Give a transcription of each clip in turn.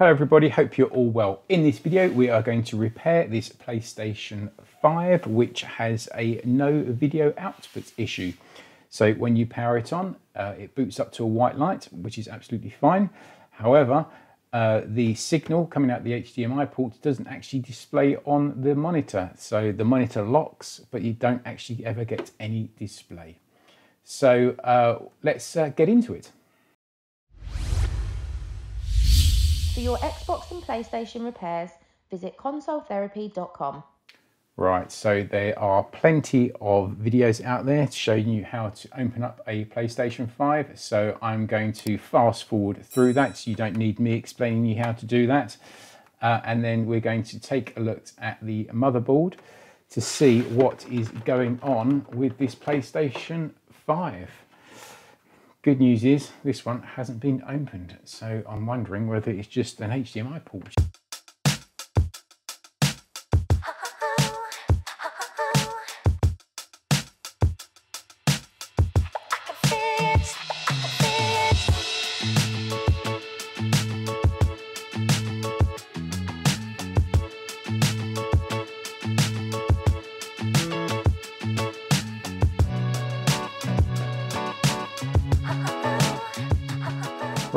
Hello everybody, hope you're all well. In this video we are going to repair this PlayStation 5 which has a no video output issue. So when you power it on, uh, it boots up to a white light, which is absolutely fine. However, uh, the signal coming out the HDMI port doesn't actually display on the monitor. So the monitor locks, but you don't actually ever get any display. So uh, let's uh, get into it. For your Xbox and PlayStation repairs, visit consoletherapy.com. Right, so there are plenty of videos out there showing you how to open up a PlayStation 5. So I'm going to fast forward through that. So you don't need me explaining you how to do that. Uh, and then we're going to take a look at the motherboard to see what is going on with this PlayStation 5. Good news is this one hasn't been opened, so I'm wondering whether it's just an HDMI port.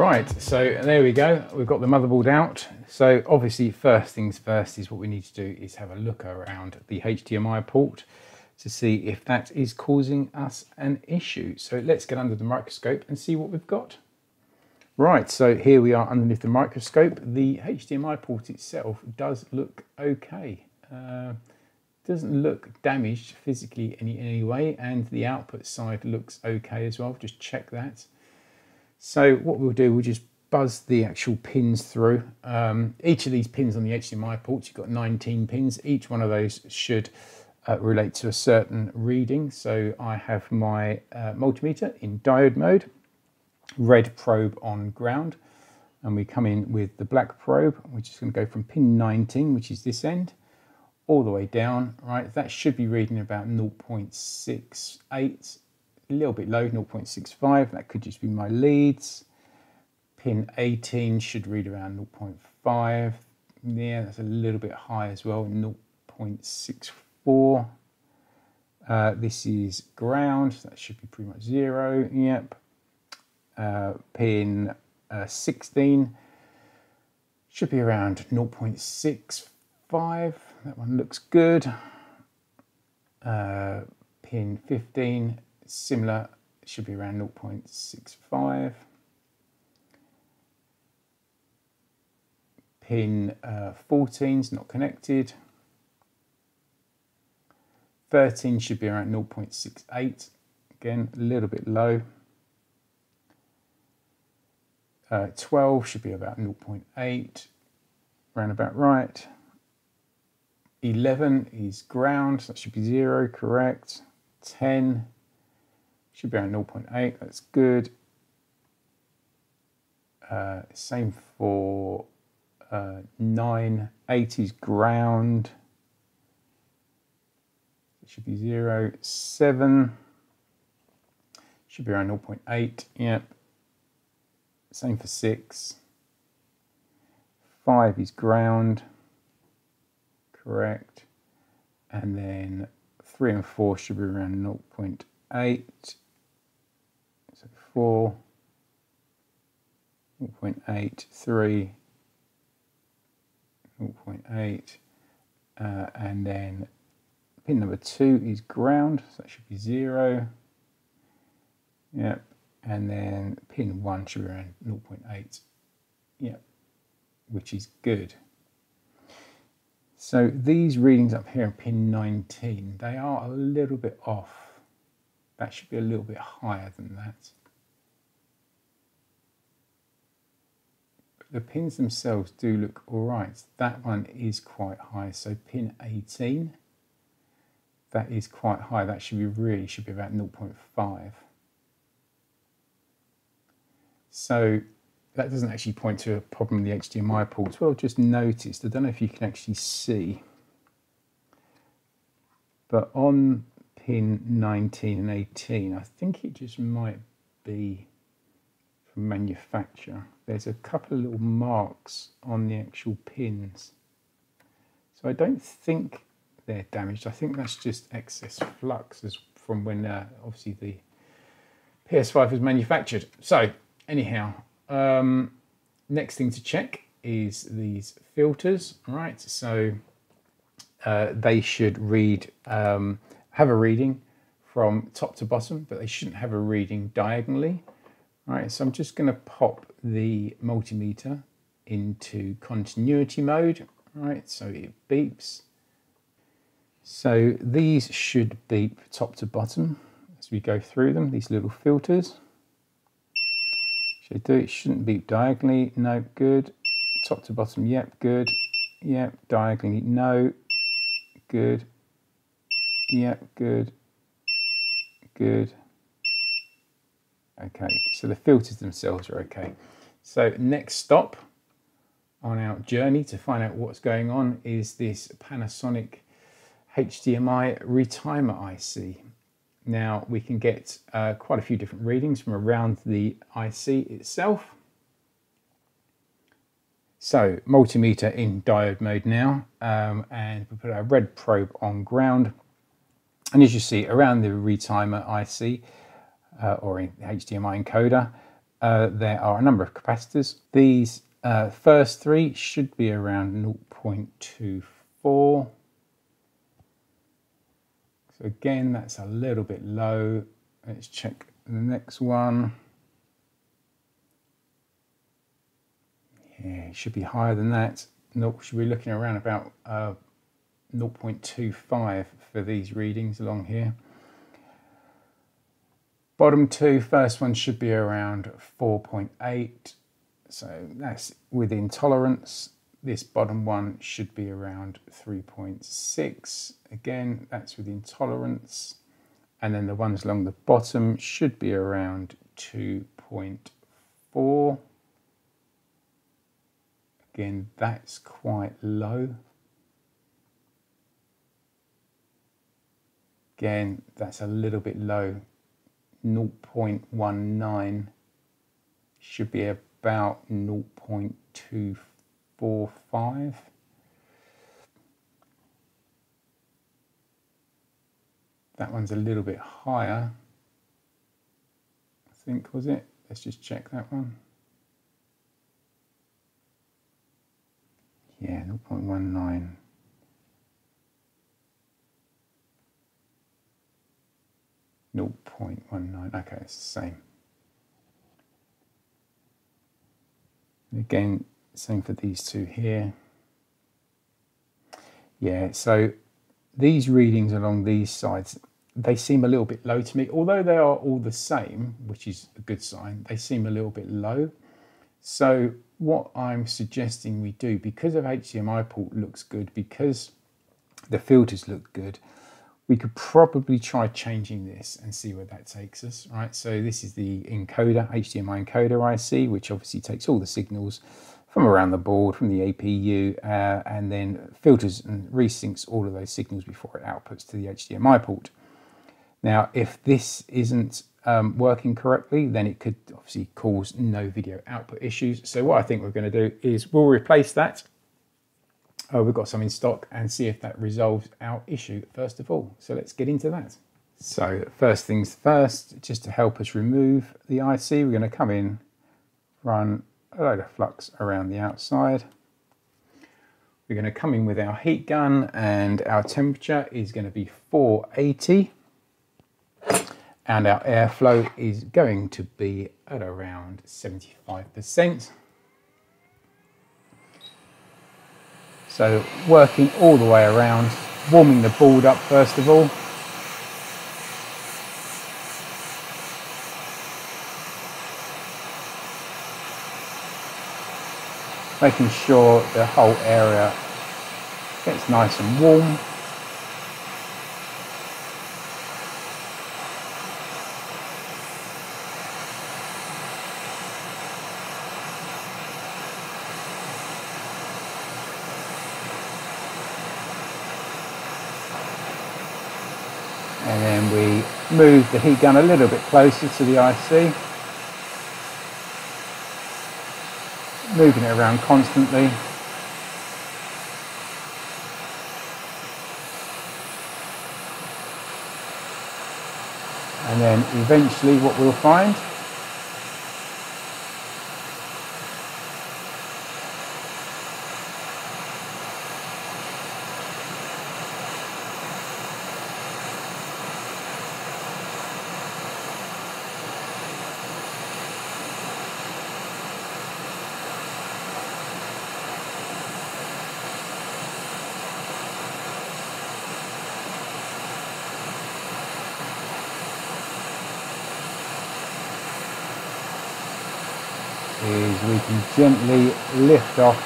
Right, so there we go. We've got the motherboard out. So obviously first things first is what we need to do is have a look around the HDMI port to see if that is causing us an issue. So let's get under the microscope and see what we've got. Right, so here we are underneath the microscope. The HDMI port itself does look okay. Uh, doesn't look damaged physically in any way and the output side looks okay as well. Just check that. So what we'll do, we'll just buzz the actual pins through. Um, each of these pins on the HDMI ports, you've got 19 pins. Each one of those should uh, relate to a certain reading. So I have my uh, multimeter in diode mode, red probe on ground, and we come in with the black probe, which is going to go from pin 19, which is this end, all the way down, right? That should be reading about 0.68 a little bit low, 0.65. That could just be my leads. Pin 18 should read around 0.5. Yeah, that's a little bit high as well, 0.64. Uh, this is ground, that should be pretty much zero. Yep. Uh, pin uh, 16 should be around 0.65. That one looks good. Uh, pin 15 similar, should be around 0.65. Pin uh, 14 is not connected. 13 should be around 0.68. Again, a little bit low. Uh, 12 should be about 0.8, round about right. 11 is ground, so that should be zero, correct. 10 should be around 0.8, that's good. Uh, same for uh, 9, 80 is ground. It should be 0, 7 should be around 0.8, yep. Same for 6. 5 is ground, correct. And then 3 and 4 should be around 0.8 four, 0.83, 0.8, uh, and then pin number two is ground, so that should be zero. Yep, and then pin one should be around 0.8. Yep, which is good. So these readings up here in pin 19, they are a little bit off. That should be a little bit higher than that. The pins themselves do look all right. That one is quite high. So pin 18, that is quite high. That should be really, should be about 0.5. So that doesn't actually point to a problem in the HDMI ports. Well, just noticed, I don't know if you can actually see, but on pin 19 and 18, I think it just might be from manufacture. There's a couple of little marks on the actual pins. So I don't think they're damaged. I think that's just excess flux as from when uh, obviously the PS5 was manufactured. So anyhow, um, next thing to check is these filters, right? So uh, they should read, um, have a reading from top to bottom, but they shouldn't have a reading diagonally. Right, so I'm just going to pop the multimeter into continuity mode. Right, so it beeps. So these should beep top to bottom as we go through them, these little filters. Should do it, shouldn't beep diagonally, no, good. Top to bottom, yep, good. Yep, diagonally, no, good. Yep, good. Good. Okay, so the filters themselves are okay. So next stop on our journey to find out what's going on is this Panasonic HDMI retimer IC. Now we can get uh, quite a few different readings from around the IC itself. So multimeter in diode mode now um, and we put our red probe on ground and as you see around the retimer IC uh, or in HDMI encoder, uh, there are a number of capacitors. These uh, first three should be around 0.24. So again, that's a little bit low. Let's check the next one. Yeah, it should be higher than that. Should be looking around about uh, 0.25 for these readings along here. Bottom two, first one should be around 4.8. So that's within tolerance. This bottom one should be around 3.6. Again, that's within tolerance. And then the ones along the bottom should be around 2.4. Again, that's quite low. Again, that's a little bit low 0.19 should be about 0.245. That one's a little bit higher. I think, was it? Let's just check that one. Yeah, 0.19. 0.19, okay, it's the same. Again, same for these two here. Yeah, so these readings along these sides, they seem a little bit low to me. Although they are all the same, which is a good sign, they seem a little bit low. So what I'm suggesting we do, because of HDMI port looks good, because the filters look good, we could probably try changing this and see where that takes us, right? So this is the encoder, HDMI encoder IC, which obviously takes all the signals from around the board, from the APU, uh, and then filters and resyncs all of those signals before it outputs to the HDMI port. Now, if this isn't um, working correctly, then it could obviously cause no video output issues. So what I think we're going to do is we'll replace that uh, we've got some in stock and see if that resolves our issue first of all. So let's get into that. So first things first, just to help us remove the IC, we're going to come in, run a load of flux around the outside. We're going to come in with our heat gun and our temperature is going to be 480 and our airflow is going to be at around 75%. So working all the way around, warming the board up first of all. Making sure the whole area gets nice and warm. move the heat gun a little bit closer to the IC. Moving it around constantly. And then eventually what we'll find gently lift off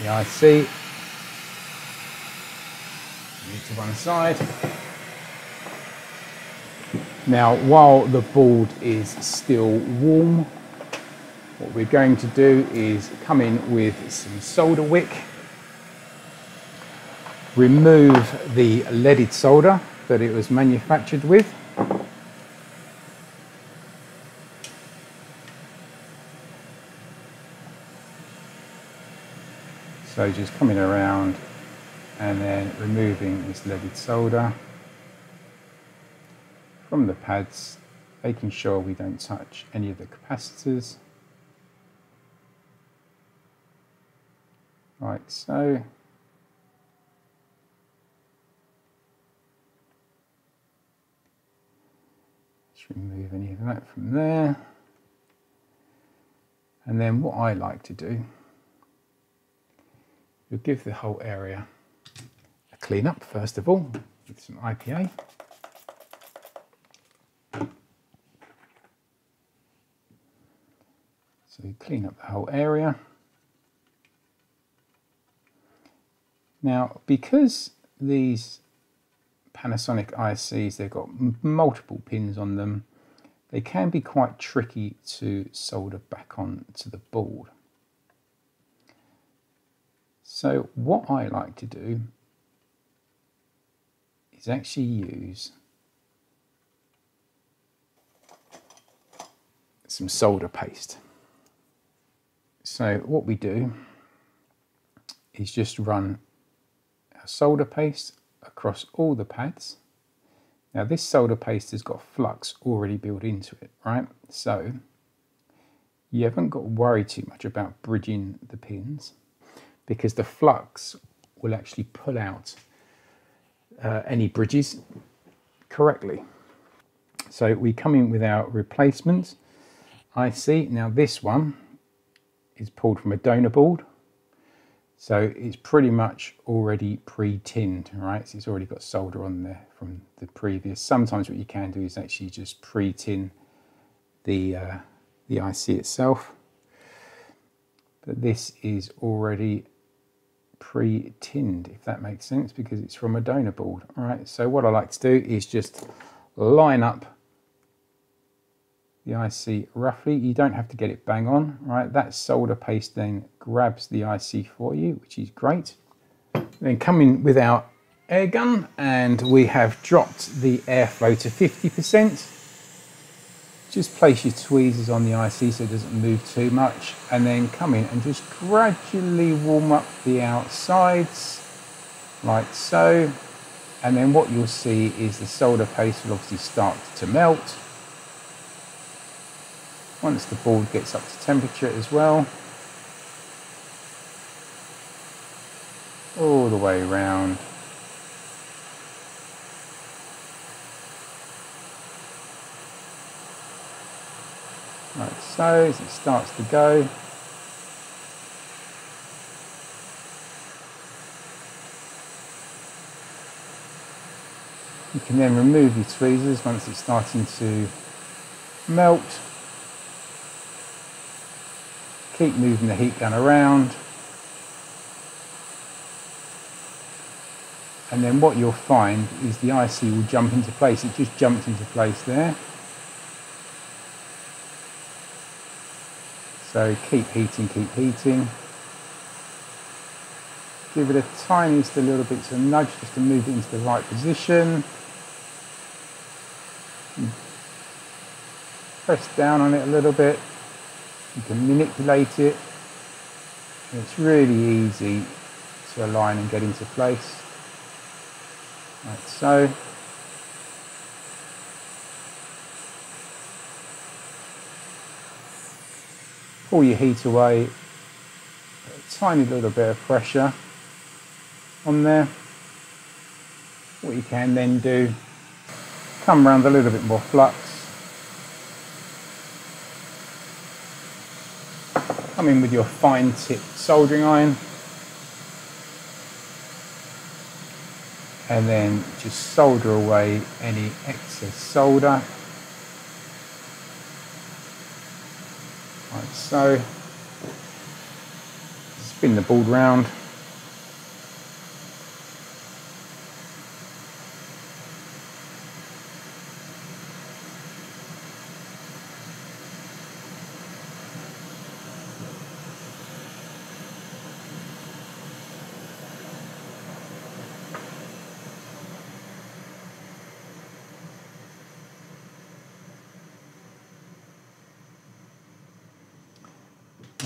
the IC to one side. Now while the board is still warm, what we're going to do is come in with some solder wick, remove the leaded solder that it was manufactured with So just coming around and then removing this leaded solder from the pads, making sure we don't touch any of the capacitors. Like so. Just remove any of that from there. And then what I like to do You'll give the whole area a clean up first of all with some IPA. So you clean up the whole area. Now, because these Panasonic ICs, they've got multiple pins on them, they can be quite tricky to solder back on to the board. So what I like to do is actually use some solder paste. So what we do is just run a solder paste across all the pads. Now this solder paste has got flux already built into it, right? So you haven't got to worry too much about bridging the pins because the flux will actually pull out uh, any bridges correctly. So we come in with our replacement IC. Now this one is pulled from a donor board. So it's pretty much already pre-tinned, right? So it's already got solder on there from the previous. Sometimes what you can do is actually just pre-tin the, uh, the IC itself. But this is already pre-tinned, if that makes sense, because it's from a donor board. All right, so what I like to do is just line up the IC roughly. You don't have to get it bang on, right? That solder paste then grabs the IC for you, which is great. Then come in with our air gun and we have dropped the airflow to 50%. Just place your tweezers on the IC so it doesn't move too much and then come in and just gradually warm up the outsides like so. And then what you'll see is the solder paste will obviously start to melt. Once the board gets up to temperature as well. All the way around. like so as it starts to go. You can then remove your tweezers once it's starting to melt. Keep moving the heat gun around. And then what you'll find is the IC will jump into place. It just jumped into place there. So keep heating, keep heating. Give it a tiniest a little bit of nudge just to move it into the right position. Press down on it a little bit. You can manipulate it. It's really easy to align and get into place. Like so. Pull your heat away, a tiny little bit of pressure on there. What you can then do, come around a little bit more flux. Come in with your fine tip soldering iron. And then just solder away any excess solder. Like so. Spin the board round.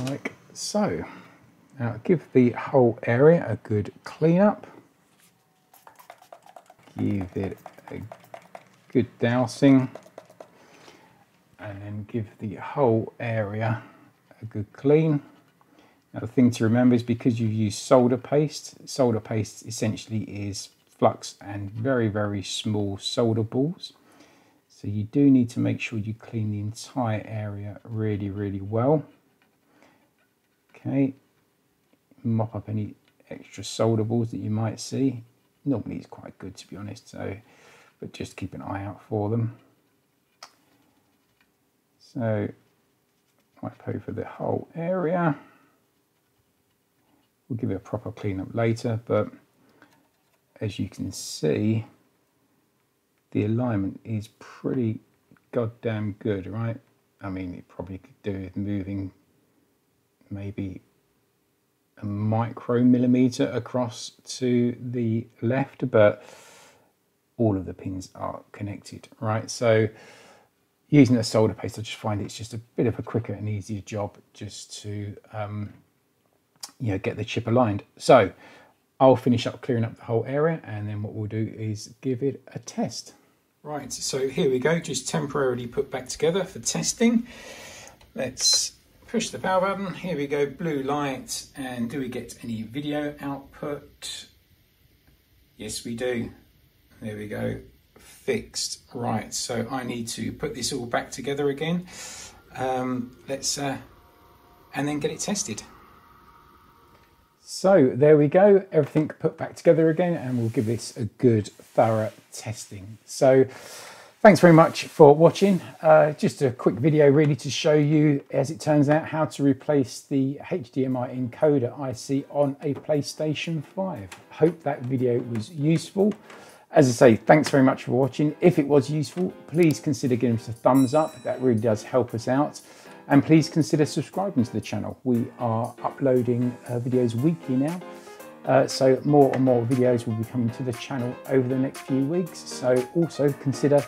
like so. Now give the whole area a good clean up. Give it a good dousing and then give the whole area a good clean. Now the thing to remember is because you've used solder paste, solder paste essentially is flux and very, very small solder balls. So you do need to make sure you clean the entire area really, really well. Okay, mop up any extra solder balls that you might see. Normally it's quite good to be honest, so but just keep an eye out for them. So wipe over the whole area. We'll give it a proper clean up later, but as you can see, the alignment is pretty goddamn good, right? I mean, it probably could do with moving maybe a micromillimeter across to the left, but all of the pins are connected, right? So using the solder paste, I just find it's just a bit of a quicker and easier job just to, um, you know, get the chip aligned. So I'll finish up clearing up the whole area and then what we'll do is give it a test. Right, so here we go, just temporarily put back together for testing. Let's push the power button. Here we go, blue light. And do we get any video output? Yes, we do. There we go, fixed. Right, so I need to put this all back together again. Um, let's, uh, and then get it tested. So there we go, everything put back together again and we'll give this a good thorough testing. So thanks very much for watching. Uh, just a quick video really to show you, as it turns out, how to replace the HDMI encoder IC on a PlayStation 5. Hope that video was useful. As I say, thanks very much for watching. If it was useful, please consider giving us a thumbs up. That really does help us out and please consider subscribing to the channel. We are uploading uh, videos weekly now, uh, so more and more videos will be coming to the channel over the next few weeks. So also consider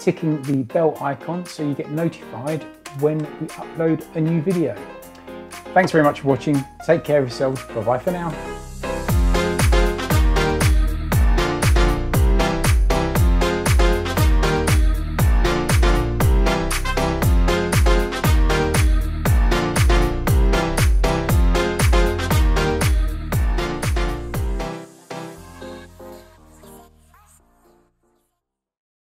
ticking the bell icon so you get notified when we upload a new video. Thanks very much for watching. Take care of yourselves. Bye bye for now.